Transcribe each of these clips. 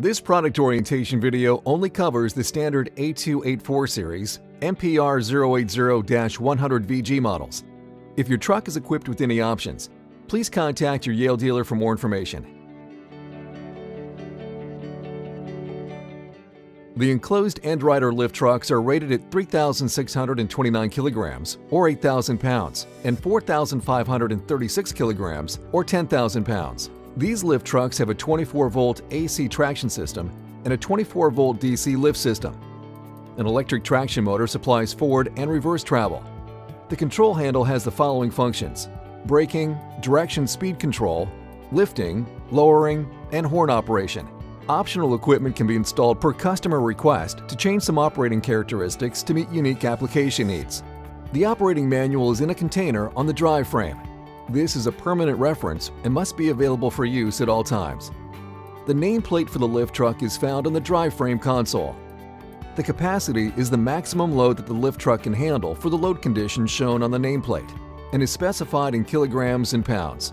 This product orientation video only covers the standard A284 series MPR 080-100VG models. If your truck is equipped with any options, please contact your Yale dealer for more information. The enclosed end rider lift trucks are rated at 3,629 kilograms or 8,000 pounds and 4,536 kilograms or 10,000 pounds. These lift trucks have a 24-volt AC traction system and a 24-volt DC lift system. An electric traction motor supplies forward and reverse travel. The control handle has the following functions braking, direction speed control, lifting, lowering, and horn operation. Optional equipment can be installed per customer request to change some operating characteristics to meet unique application needs. The operating manual is in a container on the drive frame. This is a permanent reference and must be available for use at all times. The nameplate for the lift truck is found on the drive frame console. The capacity is the maximum load that the lift truck can handle for the load conditions shown on the nameplate and is specified in kilograms and pounds.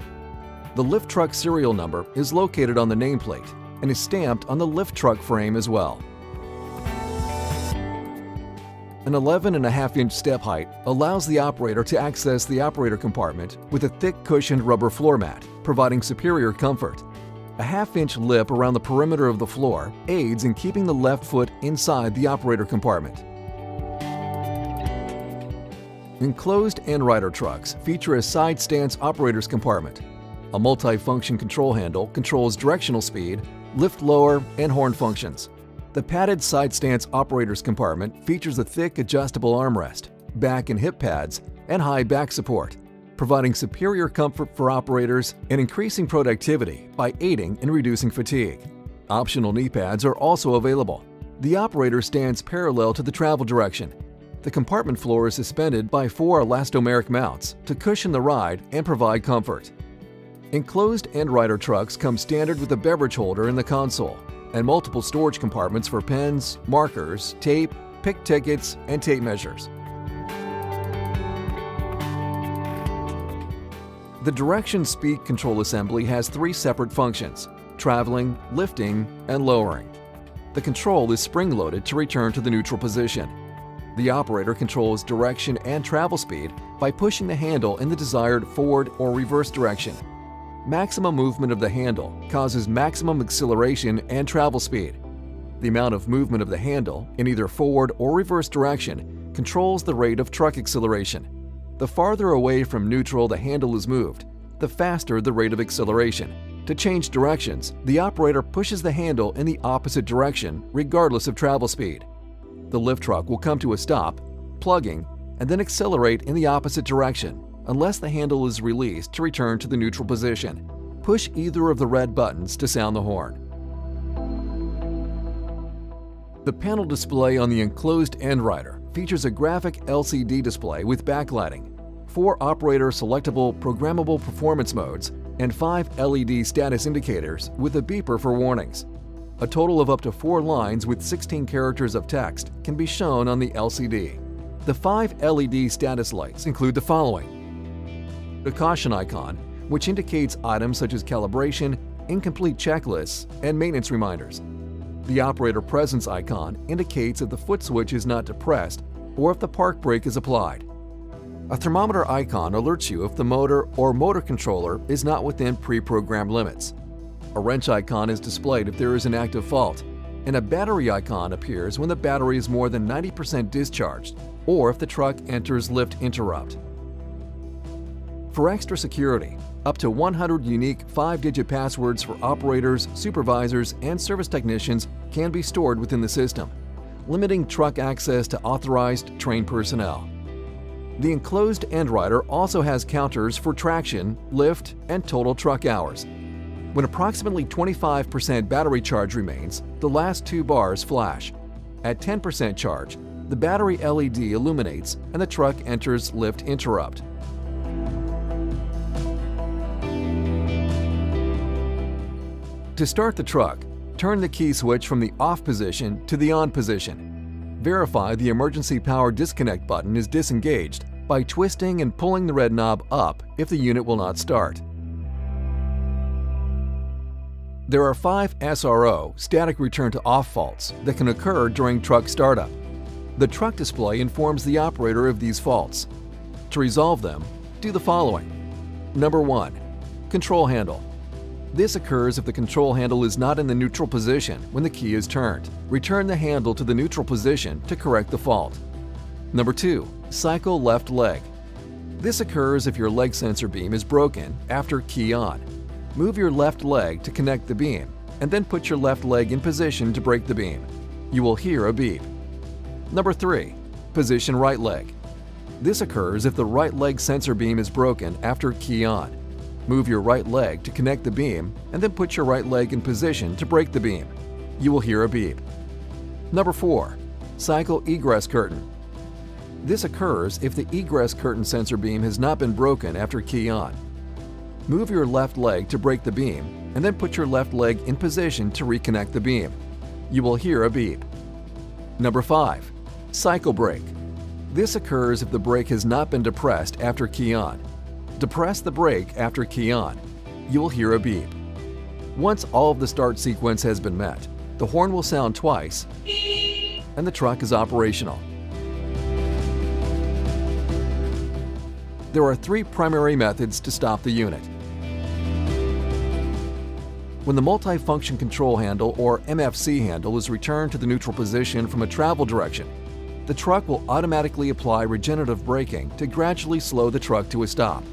The lift truck serial number is located on the nameplate and is stamped on the lift truck frame as well. An 11.5 inch step height allows the operator to access the operator compartment with a thick cushioned rubber floor mat, providing superior comfort. A half inch lip around the perimeter of the floor aids in keeping the left foot inside the operator compartment. Enclosed end rider trucks feature a side stance operator's compartment. A multi-function control handle controls directional speed, lift lower, and horn functions. The padded side stance operator's compartment features a thick adjustable armrest, back and hip pads, and high back support, providing superior comfort for operators and increasing productivity by aiding in reducing fatigue. Optional knee pads are also available. The operator stands parallel to the travel direction. The compartment floor is suspended by four elastomeric mounts to cushion the ride and provide comfort. Enclosed end rider trucks come standard with a beverage holder in the console and multiple storage compartments for pens, markers, tape, pick tickets, and tape measures. The direction speed control assembly has three separate functions, traveling, lifting, and lowering. The control is spring-loaded to return to the neutral position. The operator controls direction and travel speed by pushing the handle in the desired forward or reverse direction. Maximum movement of the handle causes maximum acceleration and travel speed. The amount of movement of the handle in either forward or reverse direction controls the rate of truck acceleration. The farther away from neutral the handle is moved, the faster the rate of acceleration. To change directions, the operator pushes the handle in the opposite direction regardless of travel speed. The lift truck will come to a stop, plugging, and then accelerate in the opposite direction unless the handle is released to return to the neutral position. Push either of the red buttons to sound the horn. The panel display on the enclosed end rider features a graphic LCD display with backlighting, four operator selectable programmable performance modes, and five LED status indicators with a beeper for warnings. A total of up to four lines with 16 characters of text can be shown on the LCD. The five LED status lights include the following. A caution icon, which indicates items such as calibration, incomplete checklists, and maintenance reminders. The operator presence icon indicates if the foot switch is not depressed or if the park brake is applied. A thermometer icon alerts you if the motor or motor controller is not within pre-programmed limits. A wrench icon is displayed if there is an active fault, and a battery icon appears when the battery is more than 90% discharged or if the truck enters lift interrupt. For extra security, up to 100 unique 5-digit passwords for operators, supervisors, and service technicians can be stored within the system, limiting truck access to authorized trained personnel. The enclosed end rider also has counters for traction, lift, and total truck hours. When approximately 25% battery charge remains, the last two bars flash. At 10% charge, the battery LED illuminates and the truck enters lift interrupt. To start the truck, turn the key switch from the off position to the on position. Verify the emergency power disconnect button is disengaged by twisting and pulling the red knob up if the unit will not start. There are five SRO static return to off faults that can occur during truck startup. The truck display informs the operator of these faults. To resolve them, do the following. Number 1. Control handle. This occurs if the control handle is not in the neutral position when the key is turned. Return the handle to the neutral position to correct the fault. Number 2. Cycle left leg. This occurs if your leg sensor beam is broken after key on. Move your left leg to connect the beam, and then put your left leg in position to break the beam. You will hear a beep. Number 3. Position right leg. This occurs if the right leg sensor beam is broken after key on. Move your right leg to connect the beam and then put your right leg in position to break the beam. You will hear a beep. Number 4. Cycle egress curtain. This occurs if the egress curtain sensor beam has not been broken after key on. Move your left leg to break the beam and then put your left leg in position to reconnect the beam. You will hear a beep. Number 5. Cycle brake. This occurs if the brake has not been depressed after key on. Depress the brake after key on. You will hear a beep. Once all of the start sequence has been met, the horn will sound twice and the truck is operational. There are three primary methods to stop the unit. When the multifunction control handle or MFC handle is returned to the neutral position from a travel direction, the truck will automatically apply regenerative braking to gradually slow the truck to a stop.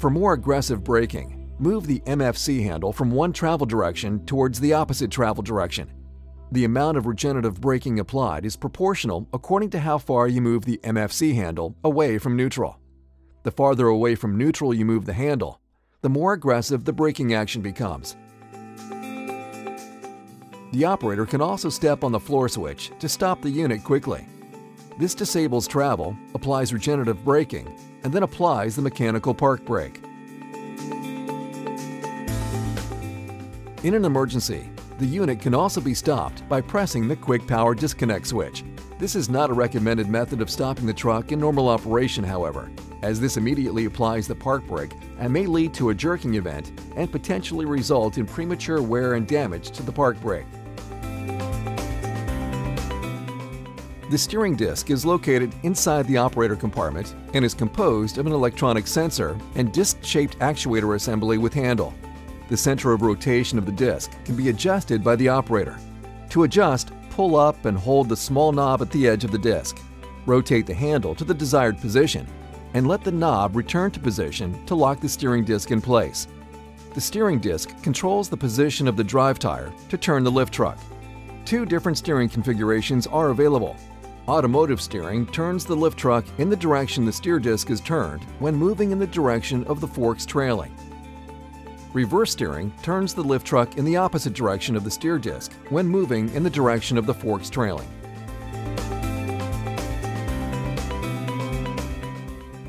For more aggressive braking, move the MFC handle from one travel direction towards the opposite travel direction. The amount of regenerative braking applied is proportional according to how far you move the MFC handle away from neutral. The farther away from neutral you move the handle, the more aggressive the braking action becomes. The operator can also step on the floor switch to stop the unit quickly. This disables travel, applies regenerative braking, and then applies the mechanical park brake. In an emergency, the unit can also be stopped by pressing the quick power disconnect switch. This is not a recommended method of stopping the truck in normal operation, however, as this immediately applies the park brake and may lead to a jerking event and potentially result in premature wear and damage to the park brake. The steering disc is located inside the operator compartment and is composed of an electronic sensor and disc-shaped actuator assembly with handle. The center of rotation of the disc can be adjusted by the operator. To adjust, pull up and hold the small knob at the edge of the disc. Rotate the handle to the desired position and let the knob return to position to lock the steering disc in place. The steering disc controls the position of the drive tire to turn the lift truck. Two different steering configurations are available. Automotive steering turns the lift truck in the direction the steer disc is turned when moving in the direction of the forks trailing. Reverse steering turns the lift truck in the opposite direction of the steer disc when moving in the direction of the forks trailing.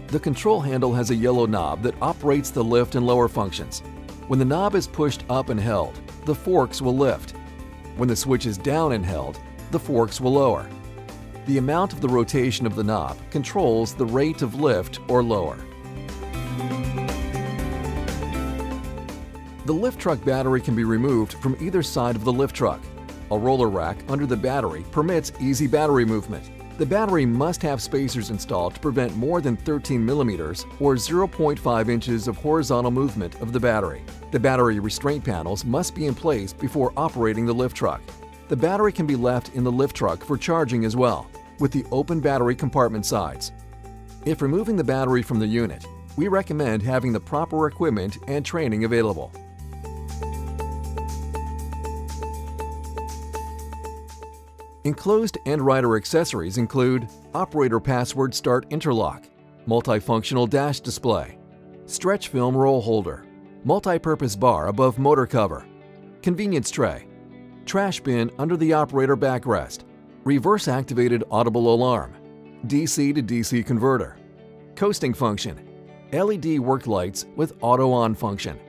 The control handle has a yellow knob that operates the lift and lower functions. When the knob is pushed up and held, the forks will lift. When the switch is down and held, the forks will lower. The amount of the rotation of the knob controls the rate of lift or lower. The lift truck battery can be removed from either side of the lift truck. A roller rack under the battery permits easy battery movement. The battery must have spacers installed to prevent more than 13 millimeters or 0.5 inches of horizontal movement of the battery. The battery restraint panels must be in place before operating the lift truck. The battery can be left in the lift truck for charging as well, with the open battery compartment sides. If removing the battery from the unit, we recommend having the proper equipment and training available. Enclosed end rider accessories include operator password start interlock, multifunctional dash display, stretch film roll holder, multi-purpose bar above motor cover, convenience tray, trash bin under the operator backrest, reverse activated audible alarm, DC to DC converter, coasting function, LED work lights with auto on function.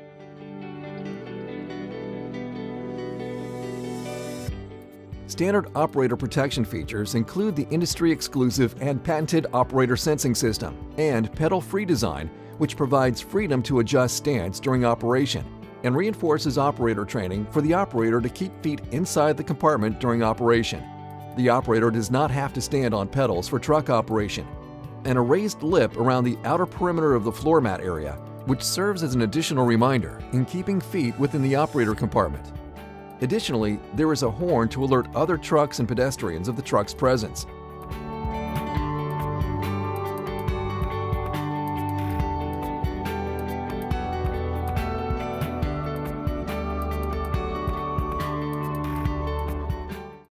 Standard operator protection features include the industry-exclusive and patented operator sensing system and pedal-free design which provides freedom to adjust stance during operation and reinforces operator training for the operator to keep feet inside the compartment during operation. The operator does not have to stand on pedals for truck operation. And a raised lip around the outer perimeter of the floor mat area, which serves as an additional reminder in keeping feet within the operator compartment. Additionally, there is a horn to alert other trucks and pedestrians of the truck's presence,